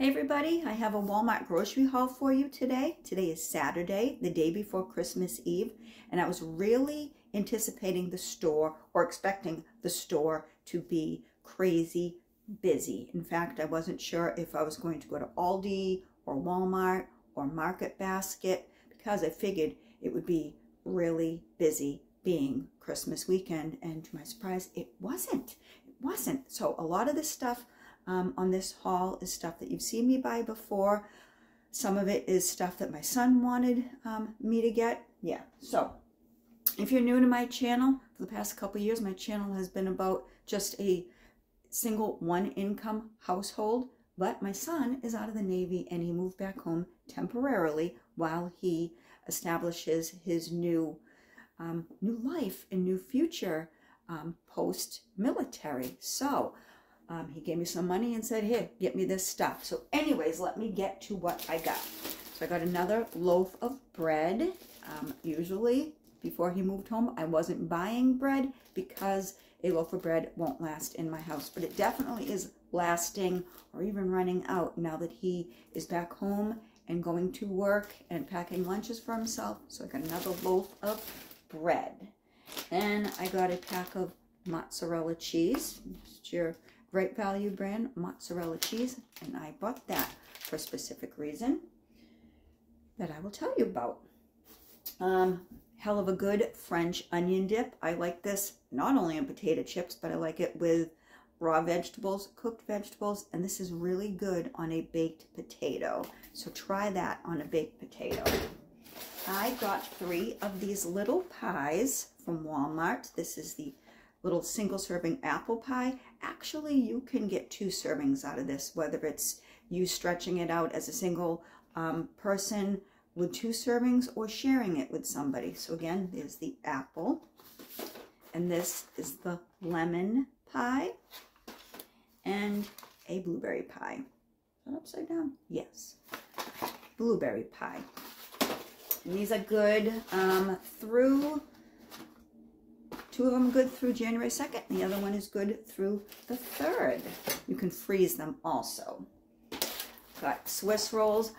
Hey everybody, I have a Walmart grocery haul for you today. Today is Saturday, the day before Christmas Eve, and I was really anticipating the store or expecting the store to be crazy busy. In fact, I wasn't sure if I was going to go to Aldi or Walmart or Market Basket because I figured it would be really busy being Christmas weekend and to my surprise it wasn't. It wasn't. So a lot of this stuff um, on this haul is stuff that you've seen me buy before. Some of it is stuff that my son wanted um, me to get. Yeah, so if you're new to my channel, for the past couple years, my channel has been about just a single one income household. But my son is out of the Navy and he moved back home temporarily while he establishes his new um, new life and new future um, post-military. So um, he gave me some money and said, here, get me this stuff. So anyways, let me get to what I got. So I got another loaf of bread. Um, usually, before he moved home, I wasn't buying bread because a loaf of bread won't last in my house. But it definitely is lasting or even running out now that he is back home and going to work and packing lunches for himself. So I got another loaf of bread. Then I got a pack of mozzarella cheese. Just your Great Value brand mozzarella cheese, and I bought that for a specific reason that I will tell you about. Um, Heluva Good French onion dip. I like this not only on potato chips, but I like it with raw vegetables, cooked vegetables, and this is really good on a baked potato. So try that on a baked potato. I got three of these little pies from Walmart. This is the little single serving apple pie. Actually, you can get two servings out of this, whether it's you stretching it out as a single um, person with two servings or sharing it with somebody. So again, there's the apple. And this is the lemon pie and a blueberry pie. Upside down? Yes. Blueberry pie. And these are good um, through Two of them good through January 2nd. The other one is good through the 3rd. You can freeze them also. Got Swiss rolls.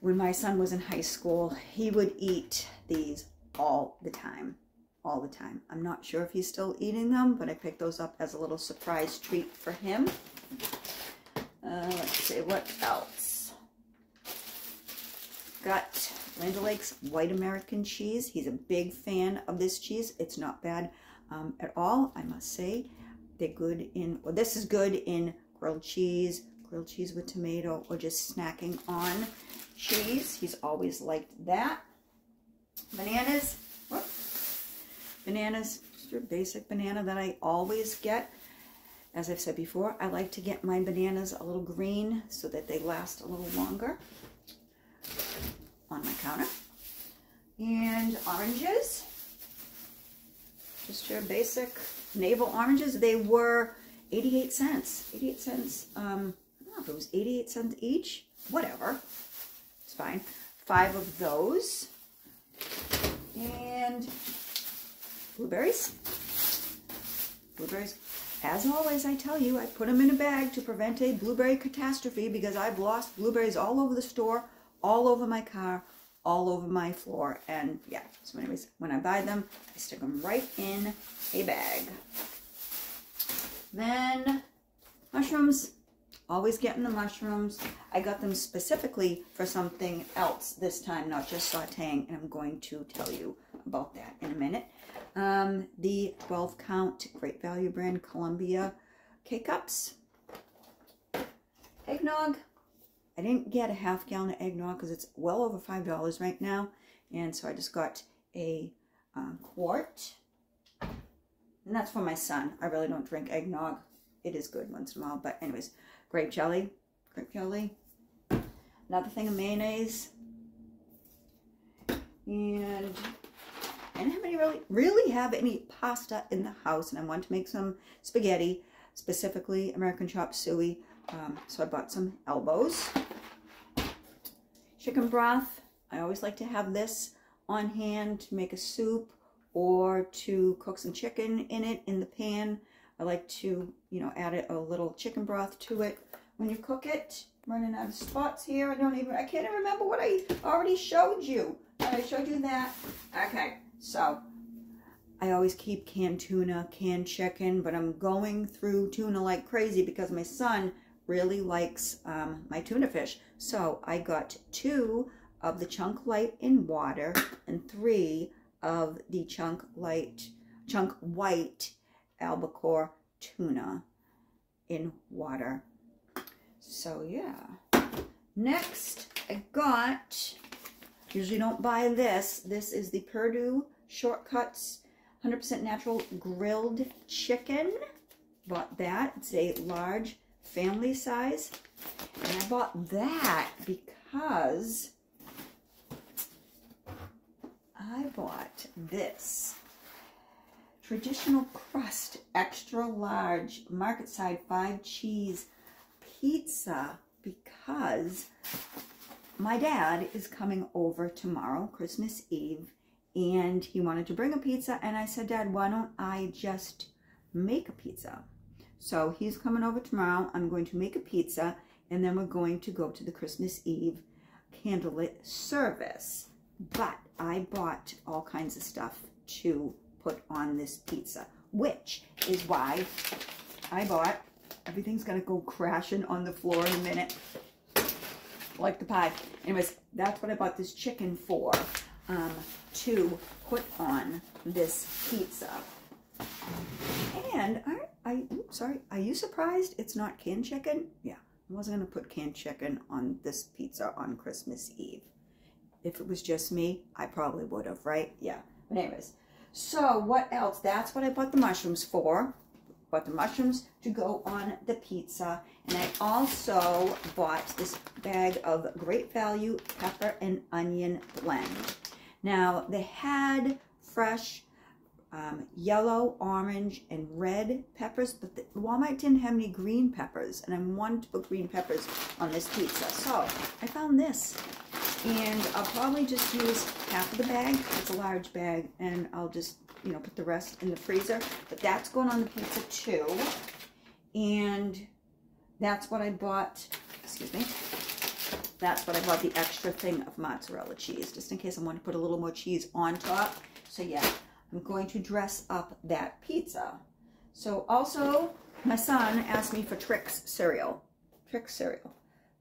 When my son was in high school, he would eat these all the time. All the time. I'm not sure if he's still eating them, but I picked those up as a little surprise treat for him. Uh, let's see, what else? Got Land O'Lakes white American cheese. He's a big fan of this cheese. It's not bad um, at all, I must say. They're good in, well, this is good in grilled cheese, grilled cheese with tomato, or just snacking on cheese. He's always liked that. Bananas, whoop. bananas, just your basic banana that I always get. As I've said before, I like to get my bananas a little green so that they last a little longer on my counter. And oranges, just your basic navel oranges. They were 88 cents. 88 cents, um, I don't know if it was 88 cents each. Whatever, it's fine. Five of those. And blueberries. Blueberries. As always, I tell you, I put them in a bag to prevent a blueberry catastrophe because I've lost blueberries all over the store all over my car, all over my floor. And yeah, so anyways, when I buy them, I stick them right in a bag. Then mushrooms, always getting the mushrooms. I got them specifically for something else this time, not just sauteing, and I'm going to tell you about that in a minute. Um, the 12 count Great Value brand Colombia K-Cups. Eggnog, I didn't get a half gallon of eggnog because it's well over $5 right now. And so I just got a uh, quart. And that's for my son. I really don't drink eggnog. It is good once in a while. But anyways, grape jelly. Grape jelly. Another thing of mayonnaise. And I didn't have any really, really have any pasta in the house. And I want to make some spaghetti, specifically American chop suey. Um, so I bought some elbows. Chicken broth. I always like to have this on hand to make a soup or to cook some chicken in it in the pan. I like to, you know, add a little chicken broth to it when you cook it. running out of spots here. I don't even, I can't even remember what I already showed you. I showed you that. Okay, so I always keep canned tuna, canned chicken, but I'm going through tuna like crazy because my son really likes um, my tuna fish. So I got two of the chunk light in water and three of the chunk light, chunk white albacore tuna in water. So yeah. Next, I got, usually don't buy this. This is the Perdue Shortcuts 100% natural grilled chicken. Bought that. It's a large family size. And I bought that because I bought this traditional crust extra large Marketside five cheese pizza because my dad is coming over tomorrow Christmas Eve and he wanted to bring a pizza and I said dad why don't I just make a pizza so he's coming over tomorrow I'm going to make a pizza and then we're going to go to the Christmas Eve candlelit service but I bought all kinds of stuff to put on this pizza, which is why I bought, everything's going to go crashing on the floor in a minute, like the pie. Anyways, that's what I bought this chicken for, um, to put on this pizza. And I, I oops, sorry, are you surprised it's not canned chicken? Yeah, I wasn't going to put canned chicken on this pizza on Christmas Eve. If it was just me, I probably would have, right? Yeah. But anyways, so what else? That's what I bought the mushrooms for. Bought the mushrooms to go on the pizza. And I also bought this bag of great value pepper and onion blend. Now, they had fresh um, yellow, orange, and red peppers, but the, Walmart didn't have any green peppers, and I'm wanted to put green peppers on this pizza. So I found this and I'll probably just use half of the bag. It's a large bag, and I'll just, you know, put the rest in the freezer. But that's going on the pizza too. And that's what I bought, excuse me, that's what I bought, the extra thing of mozzarella cheese, just in case I want to put a little more cheese on top. So yeah, I'm going to dress up that pizza. So also, my son asked me for Trix cereal. Trix cereal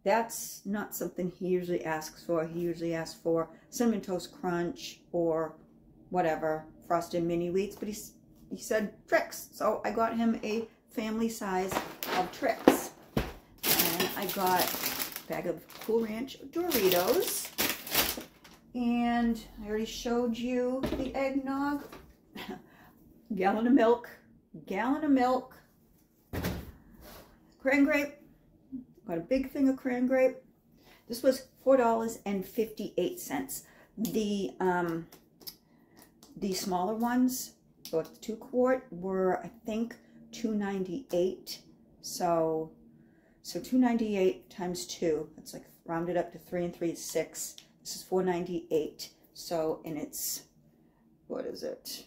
that's not something he usually asks for. He usually asks for Cinnamon Toast Crunch or whatever, Frosted Mini Wheats, but he, he said Trix. So I got him a family size of Trix. And I got a bag of Cool Ranch Doritos. And I already showed you the eggnog. gallon of milk, gallon of milk, cran grape, Got a big thing of cran grape. This was $4.58. The, um, the smaller ones, the two quart, were, I think, 298 So, so 298 times two, that's like rounded up to three and three is six. This is 498 So, and it's, what is it?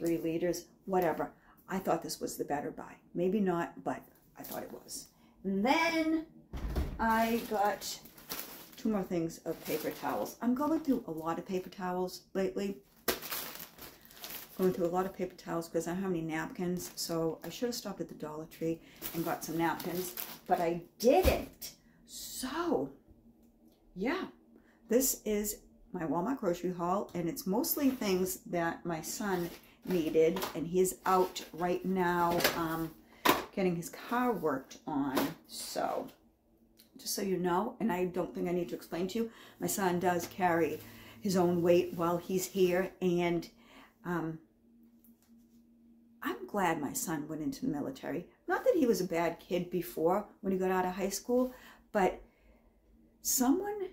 Three liters, whatever. I thought this was the better buy. Maybe not, but I thought it was. And then I got two more things of paper towels. I'm going through a lot of paper towels lately. Going through a lot of paper towels because I don't have any napkins. So I should have stopped at the Dollar Tree and got some napkins. But I didn't. So, yeah. This is my Walmart grocery haul. And it's mostly things that my son needed. And he's out right now. Um, getting his car worked on. So, just so you know, and I don't think I need to explain to you, my son does carry his own weight while he's here. And um, I'm glad my son went into the military. Not that he was a bad kid before when he got out of high school, but someone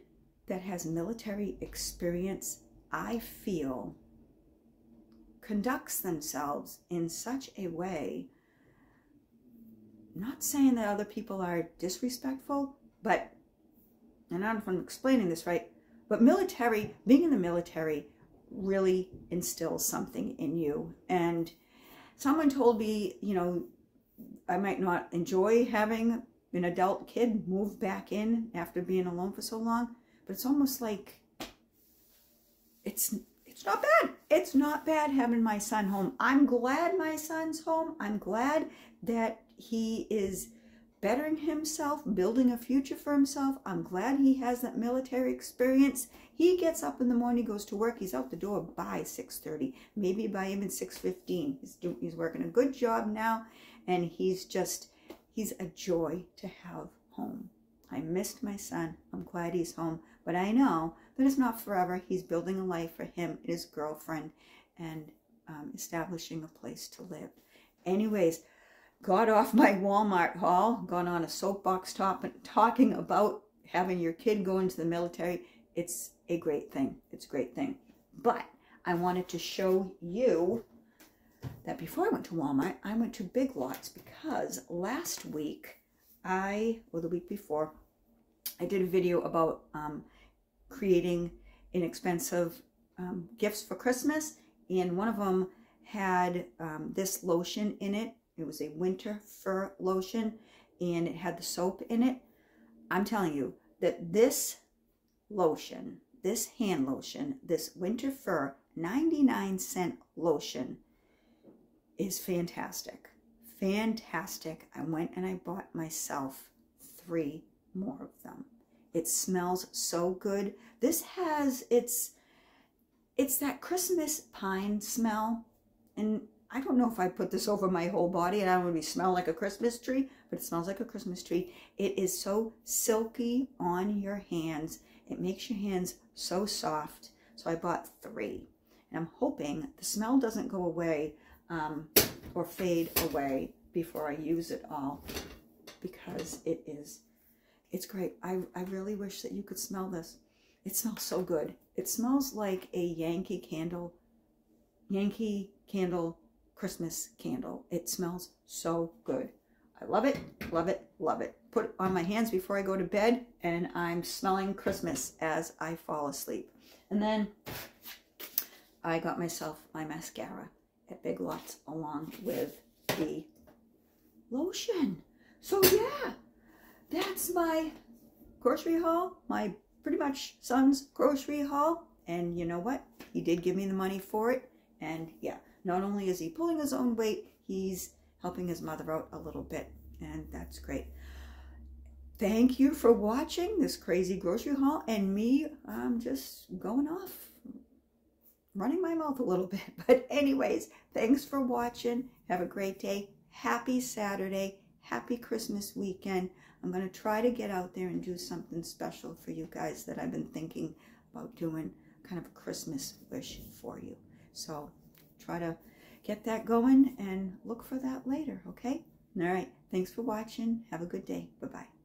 that has military experience, I feel, conducts themselves in such a way not saying that other people are disrespectful, but, and I don't know if I'm explaining this right, but military, being in the military really instills something in you. And someone told me, you know, I might not enjoy having an adult kid move back in after being alone for so long. But it's almost like it's it's not bad. It's not bad having my son home. I'm glad my son's home. I'm glad that he is bettering himself, building a future for himself. I'm glad he has that military experience. He gets up in the morning, goes to work. He's out the door by 6.30, maybe by even 6.15. He's, he's working a good job now, and he's just, he's a joy to have home. I missed my son. I'm glad he's home. But I know that it's not forever. He's building a life for him and his girlfriend and um, establishing a place to live. Anyways, got off my Walmart haul, gone on a soapbox top, and talking about having your kid go into the military. It's a great thing. It's a great thing. But I wanted to show you that before I went to Walmart, I went to Big Lots because last week I, or the week before, I did a video about um, creating inexpensive um, gifts for Christmas. And one of them had um, this lotion in it. It was a winter fir lotion and it had the soap in it. I'm telling you that this lotion, this hand lotion, this winter fir 99 cent lotion is fantastic. Fantastic. I went and I bought myself three more of them. It smells so good. This has, it's, it's that Christmas pine smell. And I don't know if I put this over my whole body and I would be smell like a Christmas tree, but it smells like a Christmas tree. It is so silky on your hands. It makes your hands so soft. So I bought three. And I'm hoping the smell doesn't go away um, or fade away before I use it all because it is it's great. I, I really wish that you could smell this. It smells so good. It smells like a Yankee candle, Yankee candle, Christmas candle. It smells so good. I love it, love it, love it. Put it on my hands before I go to bed and I'm smelling Christmas as I fall asleep. And then I got myself my mascara at Big Lots along with the lotion. So yeah, that's my grocery haul, my pretty much son's grocery haul. And you know what? He did give me the money for it. And yeah, not only is he pulling his own weight, he's helping his mother out a little bit. And that's great. Thank you for watching this crazy grocery haul and me I'm just going off, running my mouth a little bit. But anyways, thanks for watching. Have a great day. Happy Saturday. Happy Christmas weekend. I'm going to try to get out there and do something special for you guys that I've been thinking about doing kind of a Christmas wish for you. So try to get that going and look for that later, okay? All right. Thanks for watching. Have a good day. Bye-bye.